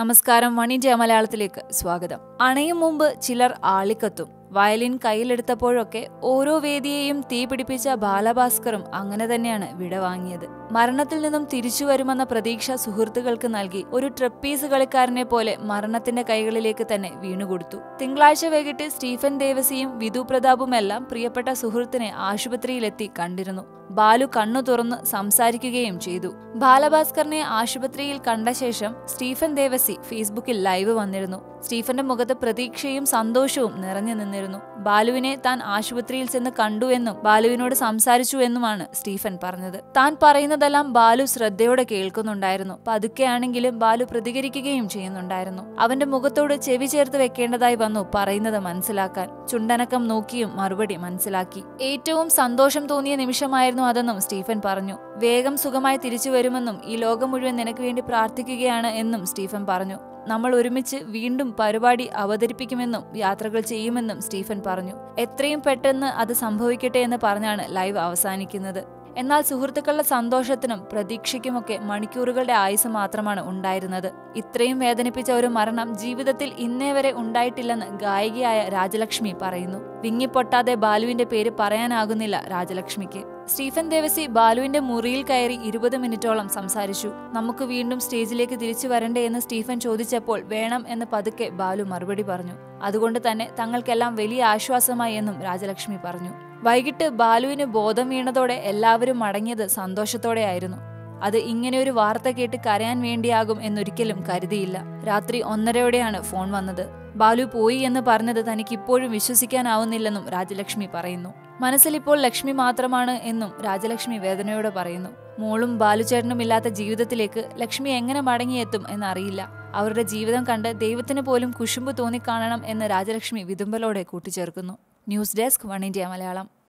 നമസ്കാരം മണി ജയ മലയാളത്തിലേക്ക് സ്വാഗതം. അണയും മുമ്പ് ചിലർ ആളിക്കത്തും. വയലിൻ കയ്യിലെടുത്തപ്പോഴൊക്കെ ഓരോ വേദിയെയും തീപിടിപ്പിച്ച ബാലഭാസ്കറും അങ്ങനെ തന്നെയാണ് വിടവാങ്ങിയത് മരണത്തിൽ നിന്നും തിരിച്ചു വരുമെന്ന പ്രതീക്ഷ സുഹൃത്തുക്കൾക്ക് നൽകി ഒരു ട്രപ്പീസ് കളിക്കാരനെ പോലെ മരണത്തിന്റെ കൈകളിലേക്ക് തന്നെ വീണുകൊടുത്തു. തിങ്കളാഴ്ച വൈകിട്ട് സ്റ്റീഫൻ ദേവസിയും വിധു പ്രതാപുമെല്ലാം പ്രിയപ്പെട്ട സുഹൃത്തിനെ ആശുപത്രിയിലെത്തി കണ്ടിരുന്നു. ബാലു കണ്ണു തുറന്ന് സംസാരിക്കുകയും ചെയ്തു. ബാലഭാസ്കറിനെ ആശുപത്രിയിൽ കണ്ട ശേഷം സ്റ്റീഫൻ ദേവസി ഫേസ്ബുക്കിൽ ലൈവ് വന്നിരുന്നു. സ്റ്റീഫന്റെ മുഖത്ത് പ്രതീക്ഷയും സന്തോഷവും നിറഞ്ഞു നിന്നിരുന്നു. ബാലുവിനെ താൻ ആശുപത്രിയിൽ ചെന്ന് കണ്ടു എന്നും ബാലുവിനോട് സംസാരിച്ചു എന്നുമാണ് സ്റ്റീഫൻ പറഞ്ഞത്. താൻ പറയുന്നതെല്ലാം ബാലു ശ്രദ്ധയോടെ കേൾക്കുന്നുണ്ടായിരുന്നു. പതുക്കെയാണെങ്കിലും ബാലു പ്രതികരിക്കുകയും ചെയ്യുന്നുണ്ടായിരുന്നു. അവന്റെ മുഖത്തോട് ചെവി ചേർത്ത് വെക്കേണ്ടതായി വന്നു പറയുന്നത് മനസ്സിലാക്കാൻ. ചുണ്ടനക്കം നോക്കിയും മറുപടി മനസ്സിലാക്കി. ഏറ്റവും സന്തോഷം തോന്നിയ നിമിഷമായിരുന്നു അതെന്നും സ്റ്റീഫൻ പറഞ്ഞു. വേഗം സുഖമായി തിരിച്ചു വരുമെന്നും ഈ ലോകം മുഴുവൻ നിനക്ക് വേണ്ടി പ്രാർത്ഥിക്കുകയാണ് എന്നും സ്റ്റീഫൻ പറഞ്ഞു. നമ്മൾ ഒരുമിച്ച് വീണ്ടും പരിപാടി അവതരിപ്പിക്കുമെന്നും യാത്രകൾ ചെയ്യുമെന്നും സ്റ്റീഫൻ പറഞ്ഞു. എത്രയും പെട്ടെന്ന് അത് സംഭവിക്കട്ടെ എന്ന് പറഞ്ഞാണ് ലൈവ് അവസാനിക്കുന്നത്. എന്നാൽ സുഹൃത്തുക്കളുടെ സന്തോഷത്തിനും പ്രതീക്ഷയ്ക്കുമൊക്കെ മണിക്കൂറുകളുടെ ആയുസ് മാത്രമാണ് ഉണ്ടായിരുന്നത്. ഇത്രയും വേദനിപ്പിച്ച ഒരു മരണം ജീവിതത്തിൽ ഇന്നേ വരെ ഉണ്ടായിട്ടില്ലെന്ന് ഗായികയായ രാജലക്ഷ്മി പറയുന്നു. വിങ്ങിപ്പൊട്ടാതെ ബാലുവിന്റെ പേര് പറയാനാകുന്നില്ല രാജലക്ഷ്മിക്ക്. സ്റ്റീഫൻ ദേവസി ബാലുവിന്റെ മുറിയിൽ കയറി ഇരുപത് മിനിറ്റോളം സംസാരിച്ചു. നമുക്ക് വീണ്ടും സ്റ്റേജിലേക്ക് തിരിച്ചു വരണ്ടേ? എന്ന് സ്റ്റീഫൻ ചോദിച്ചപ്പോൾ വേണം എന്ന് പതുക്കെ ബാലു മറുപടി പറഞ്ഞു. അതുകൊണ്ട് തന്നെ തങ്ങൾക്കെല്ലാം വലിയ ആശ്വാസമായി എന്നും രാജലക്ഷ്മി പറഞ്ഞു. വൈകിട്ട് ബാലുവിന് ബോധം വീണതോടെ എല്ലാവരും മടങ്ങിയത് സന്തോഷത്തോടെയായിരുന്നു. അത് ഇങ്ങനെ ഒരു വാർത്ത കേട്ട് കരയാൻ വേണ്ടിയാകും എന്നൊരിക്കലും കരുതിയില്ല. രാത്രി ഒന്നരയോടെയാണ് ഫോൺ വന്നത്. ബാലു പോയി എന്ന് പറഞ്ഞത് തനിക്ക് ഇപ്പോഴും വിശ്വസിക്കാനാവുന്നില്ലെന്നും രാജലക്ഷ്മി പറയുന്നു. മനസ്സിലിപ്പോൾ ലക്ഷ്മി മാത്രമാണ് എന്നും രാജലക്ഷ്മി വേദനയോടെ പറയുന്നു. മോളും ബാലുചേട്ടനും ഇല്ലാത്ത ജീവിതത്തിലേക്ക് ലക്ഷ്മി എങ്ങനെ മടങ്ങിയെത്തും എന്നറിയില്ല. അവരുടെ ജീവിതം കണ്ട് ദൈവത്തിന് പോലും കുശുമ്പ് തോന്നിക്കാണണം എന്ന് രാജലക്ഷ്മി വിതുമ്പലോടെ കൂട്ടിച്ചേർക്കുന്നു. News desk one India Malayalam.